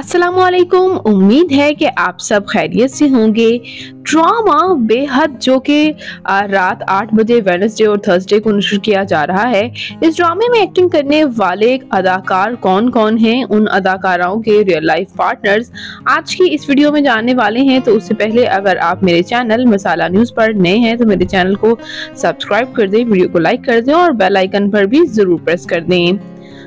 السلام علیکم۔ امید ہے کہ آپ سب خیریت سے ہوں گے۔ ڈراما بے حد جو کہ رات آٹھ بجے وینسڈے اور تھرسڈے کو نشر کیا جا رہا ہے۔ اس ڈرامے میں ایکٹنگ کرنے والے اداکار کون کون ہیں؟ ان اداکاراؤں کے ریئل لائف پارٹنرز آج کی اس ویڈیو میں جاننے والے ہیں، تو اس سے پہلے اگر آپ میرے چینل مسالہ نیوز پر نئے ہیں، تو میرے چینل کو سبسکرائب کر دیں ویڈیو کو لائک کر دیں اور بیل آئیکن پر بھی ضرور پریس کر دیں۔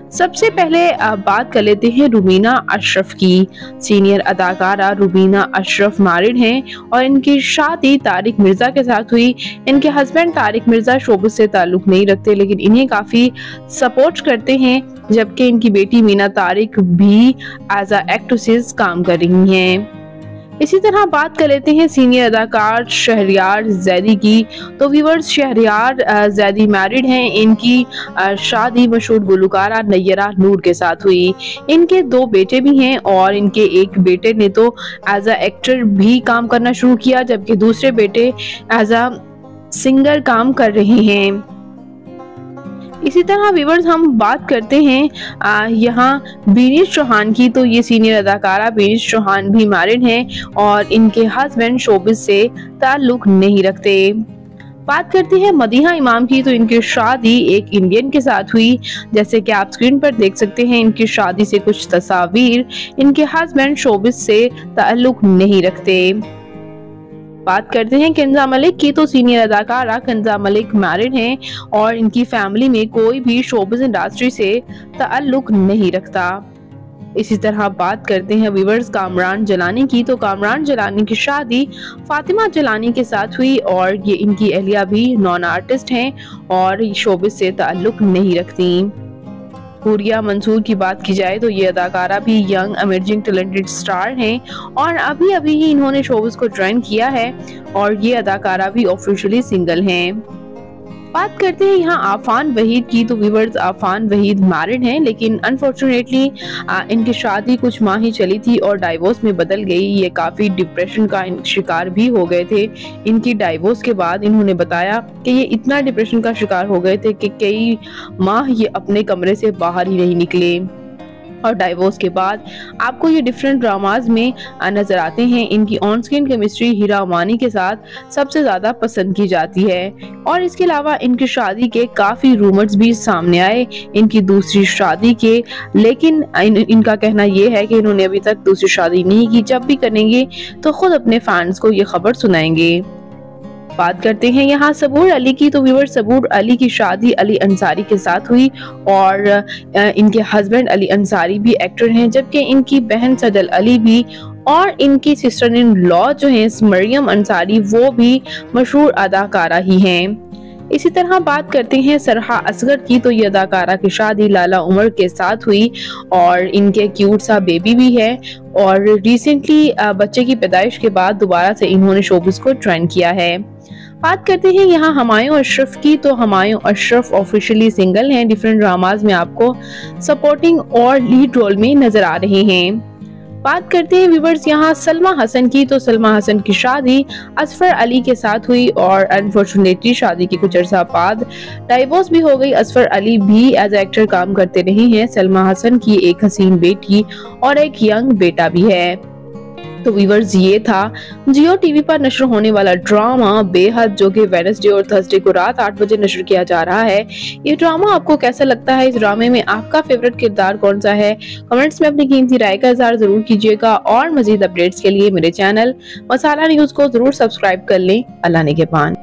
سب سے پہلے بات کر لیتے ہیں روبینہ اشرف کی۔ سینئر اداکارہ روبینہ اشرف مارڈ ہیں اور ان کی شادی طارق مرزا کے ساتھ ہوئی۔ ان کے ہسبینڈ طارق مرزا شعبت سے تعلق نہیں رکھتے لیکن انہیں کافی سپورٹ کرتے ہیں جبکہ ان کی بیٹی مینا طارق بھی ایز اے ایکٹریس کام کر رہی ہیں۔ اسی طرح بات کر لیتے ہیں سینئر اداکار شہریار زیدی کی۔ تو ویورز شہریار زیدی میرڈ ہیں۔ ان کی شادی مشہور گلوکارہ نیرہ نور کے ساتھ ہوئی۔ ان کے دو بیٹے بھی ہیں اور ان کے ایک بیٹے نے تو ایز اے ایکٹر بھی کام کرنا شروع کیا، جبکہ دوسرے بیٹے ایز اے سنگر کام کر رہے ہیں۔ اسی طرح ویورز ہم بات کرتے ہیں یہاں بینیش چوہان کی، تو یہ سینئر اداکارہ بینیش چوہان بھی مارڈ ہیں اور ان کے ہسبینڈ شوبز سے تعلق نہیں رکھتے۔ بات کرتے ہیں مدیحہ امام کی، تو ان کی شادی ایک انڈین کے ساتھ ہوئی۔ جیسے کہ آپ سکرین پر دیکھ سکتے ہیں، ان کی شادی سے کچھ تصاویر ان کے ہسبینڈ شوبز سے تعلق نہیں رکھتے۔ بات کرتے ہیں کنزا ملک کی تو سینئر اداکارہ کنزا ملک میرڈ ہیں اور ان کی فیملی میں کوئی بھی شوبز انڈسٹری سے تعلق نہیں رکھتا۔ اسی طرح بات کرتے ہیں ویورز کامران جلانی کی تو کامران جلانی کی شادی فاطمہ جلانی کے ساتھ ہوئی اور یہ ان کی اہلیہ بھی نون آرٹسٹ ہیں اور شوبز سے تعلق نہیں رکھتی۔ پوریا منصور کی بات کی جائے تو یہ اداکارہ بھی ینگ ایمرجنگ ٹیلنٹڈ سٹار ہیں اور ابھی ابھی ہی انہوں نے شوز کو جوائن کیا ہے اور یہ اداکارہ بھی آفیشلی سنگل ہیں۔ بات کرتے ہیں، یہاں آفان وحید کی تو ویورز آفان وحید میرڈ ہیں، لیکن انفارچونیٹلی ان کی شادی کچھ ماہ ہی چلی تھی اور ڈائیورس میں بدل گئی۔ یہ کافی ڈپریشن کا شکار بھی ہو گئے تھے۔ ان کی ڈائیورس کے بعد انہوں نے بتایا کہ یہ اتنا ڈپریشن کا شکار ہو گئے تھے کہ کئی ماہ یہ اپنے کمرے سے باہر ہی نہیں نکلے۔ اور ڈائیورس کے بعد آپ کو یہ ڈیفرنٹ ڈراماز میں نظر آتے ہیں۔ ان کی آن سکرین کیمسٹری ہیرا امانی کے ساتھ سب سے زیادہ پسند کی جاتی ہے۔ اور اس کے علاوہ ان کی شادی کے کافی رومرز بھی سامنے آئے۔ ان کی دوسری شادی کے، لیکن ان کا کہنا یہ ہے کہ انہوں نے ابھی تک دوسری شادی نہیں کی۔ جب بھی کریں گے تو خود اپنے فینس کو یہ خبر سنائیں گے۔ بات کرتے ہیں۔ یہاں سبور علی کی تو ویور سبور علی کی شادی علی انصاری کے ساتھ ہوئی اور ان کے ہسبینڈ علی انصاری بھی ایکٹر ہیں۔ جبکہ ان کی بہن سجل علی بھی اور ان کی سسٹر ان لا جو ہیں، مریم انصاری، وہ بھی مشہور اداکارہ ہی ہیں۔ اسی طرح بات کرتے ہیں سرحا اصغر کی تو یہ اداکارہ کی شادی لالا عمر کے ساتھ ہوئی اور ان کے کیوٹ سا بیبی بھی ہے۔ اور ریسنٹلی بچے کی پیدائش کے بعد دوبارہ سے انہوں نے شوبز کو ٹرین کیا ہے۔ بات کرتے ہیں، یہاں ہمایوں اشرف کی تو ہمایوں اشرف آفیشلی سنگل ہیں۔ ڈیفرنٹ ڈراماز میں آپ کو سپورٹنگ اور لیڈ رول میں نظر آ رہے ہیں۔ بات کرتے ہیں ویورز یہاں سلمہ حسن کی تو سلمہ حسن کی شادی اسفر علی کے ساتھ ہوئی اور انفارچونیٹلی شادی کی کچھ عرصہ بعد ڈائیورس بھی ہو گئی۔ اسفر علی بھی ایز ایکٹر کام کرتے رہے ہیں۔ سلمہ حسن کی ایک حسین بیٹی اور ایک ینگ بیٹا بھی ہے۔ تو ویورز یہ تھا، جیو ٹی وی پر نشر ہونے والا ڈراما بے حد جو کہ وینسڈے اور تھرسڈے کو رات آٹھ بجے نشر کیا جا رہا ہے۔ یہ ڈراما آپ کو کیسا لگتا ہے؟ اس ڈرامے میں آپ کا فیورٹ کردار کون سا ہے؟ کمنٹس میں اپنی قیمتی رائے کا اظہار ضرور کیجیے گا۔ اور مزید اپڈیٹس کے لیے میرے چینل مسالہ نیوز کو ضرور سبسکرائب کر لیں۔ اللہ نے کے پان